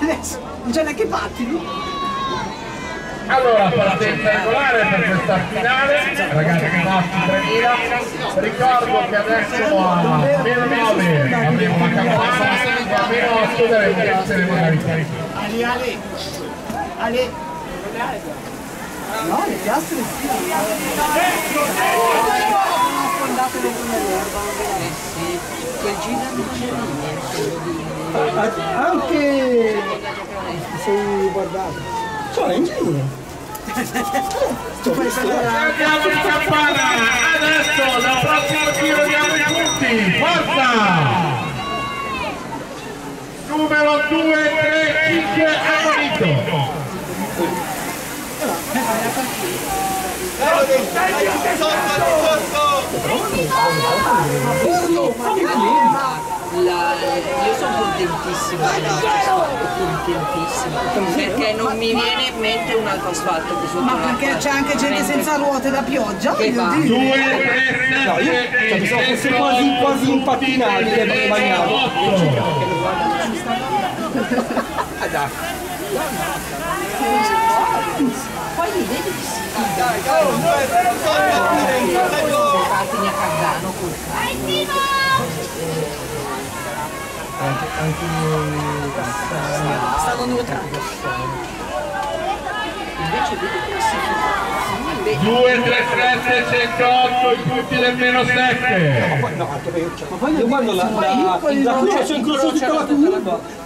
non c'è neanche pattini. Allora, partenza regolare per questa finale, ragazzi maschi 3000, ricordo che adesso a meno 9 avremo una campana, a meno 8 daremo le modalità. Ali, Ali, Ali. No, le piastre sì. Affondate dentro nell'erba. Eh sì, quel giro non c'è niente. Anche sei guardato. Sono in giro. Andiamo in campana, adesso dal prossimo giro diamo i punti, forza! Numero 2, 3, 5, La, io sono contentissima, contentissima, perché non mi viene in mente un altro asfalto che sotto Ma perché c'è anche gente senza ruote da pioggia? Che va. dire. 2, 3, No, io 7, cioè, pensavo fosse quasi, quasi impattinabile bagnato. Ah, dai. Poi li vedi che si pattini a Cardano col Anche, anche Stanno nuotando. invece vedi si 2, 3, 7, 108, i punti del meno 7. No, anche perché cioè, io guardo la, la, la curva, c'è incrocio tutta la curva. Cioè, non è che hanno un'esperienza sulla pioggia di quelle di Ma io ho l'unica gara che ho in mente, un individuo era poi il G, la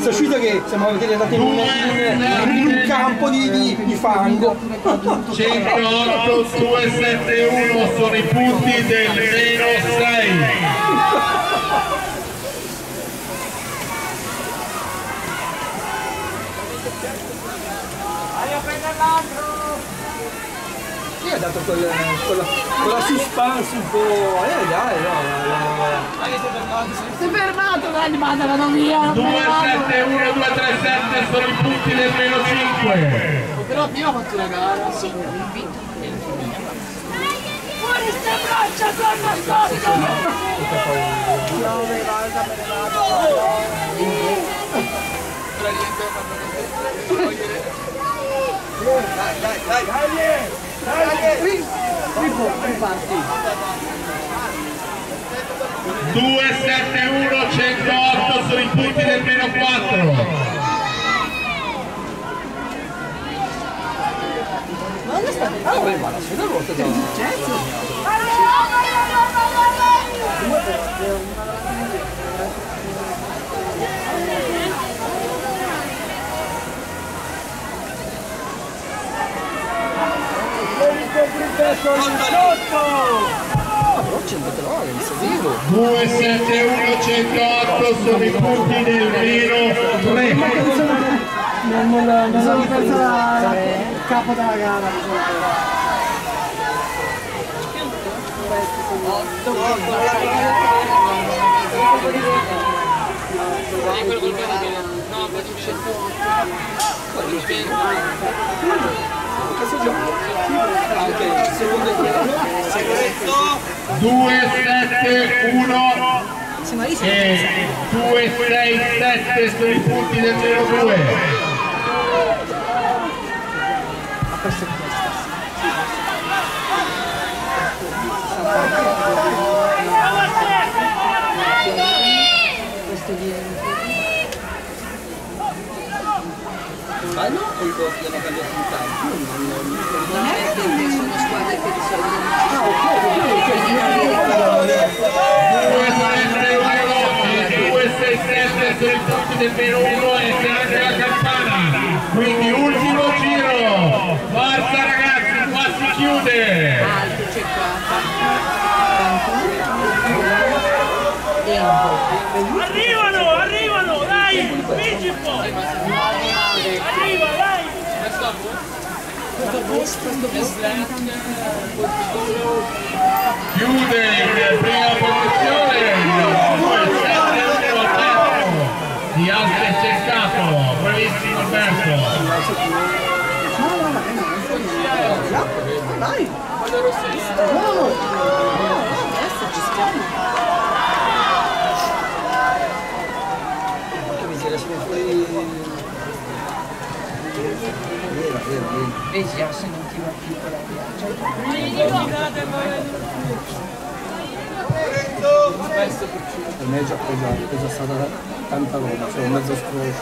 Sono uscito che che andate in un, in, un campo di, di, di fango. 108, 2, 7, 1 sono i punti del meno dato quel, quella, quella suspense un po'... Eh, dai, no, Si è fermato, dai, mandatelo via! 2, 7, 1, 2, 3, 7 sono i punti del meno 5! Però prima fatti la gara. Sì, vinto. Fuori sta braccia, torna sotto! No! Dai, dai, dai, dai! 271 108 sono i punti del meno 4 ma dove sta? ah vabbè ma la sono rotta da successo 27108 sono i punti del vino 3 non, non, non sono perso la, il capo della gara 8 è quello col capo no, poi ci c'è poi ci c'è questo gioco anche secondo il 2, 7, 1 e 2, 6, 7 sono i punti del meno 2. Ma no, poi dopo hanno cambiato di campo. Non, non, non è perché sono squadre che di solito non uno, sette sono i punti del meno 1 e c'è anche la campana. Quindi ultimo giro. Forza ragazzi, qua si chiude. alto c'è qua. Arrivano, arrivano, dai, spingi un po'. Arriva, dai. chiude in prima posizione il 2 di altre cercato bravissimo Alberto Dai! Mi si lasciano fuori... Vero, Vedi, ah, se non ti va più quella piaggia. Per me è già, già, è già stata tanta roba, cioè un mezzo scuole